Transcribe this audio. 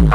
Yeah.